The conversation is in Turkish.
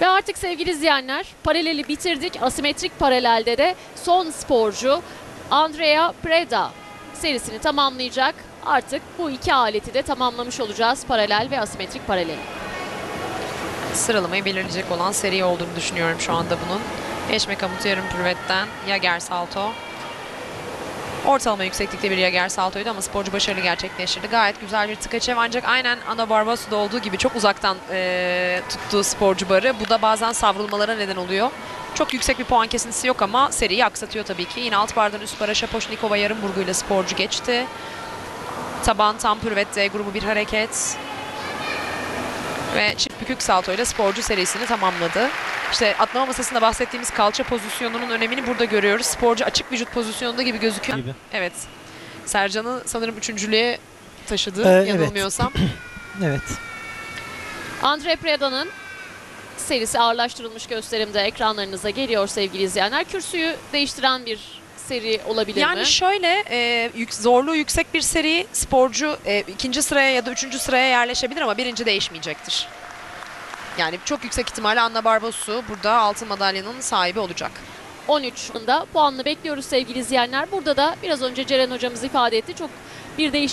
Ve artık sevgili izleyenler paraleli bitirdik. Asimetrik paralelde de son sporcu Andrea Preda serisini tamamlayacak. Artık bu iki aleti de tamamlamış olacağız paralel ve asimetrik paralel. Sıralamayı belirleyecek olan seri olduğunu düşünüyorum şu anda bunun. Eşme kamutu yarım pürvetten Jager Salto. Ortalama yükseklikte bir Jager Salto'ydu ama sporcu başarılı gerçekleştirdi. Gayet güzel bir tıkaçev ancak aynen Ana Barbasu'da olduğu gibi çok uzaktan eee, tuttuğu sporcu barı. Bu da bazen savrulmalara neden oluyor. Çok yüksek bir puan kesintisi yok ama seriyi aksatıyor tabii ki. Yine alt bardan üst bara Şapoşnikova yarım burguyla sporcu geçti. Taban tam pürvette grubu bir hareket. Ve çift bükük salto ile sporcu serisini tamamladı. İşte atlama masasında bahsettiğimiz kalça pozisyonunun önemini burada görüyoruz. Sporcu açık vücut pozisyonunda gibi gözüküyor. Gibi. Evet. Sercan'ı sanırım üçüncülüğe taşıdı Ee, evet. yanılmıyorsam. Evet. Andre Preda'nın serisi ağırlaştırılmış gösterimde ekranlarınıza geliyor sevgili izleyenler. Kürsüyü değiştiren bir seri olabilir Yani mi? şöyle e, yük- zorluğu yüksek bir seri sporcu e, ikinci sıraya ya da üçüncü sıraya yerleşebilir ama birinci değişmeyecektir. Yani çok yüksek ihtimalle Anna Barbasu burada altın madalyanın sahibi olacak. 13 yılında puanını bekliyoruz sevgili izleyenler. Burada da biraz önce Ceren hocamız ifade etti. Çok bir değiş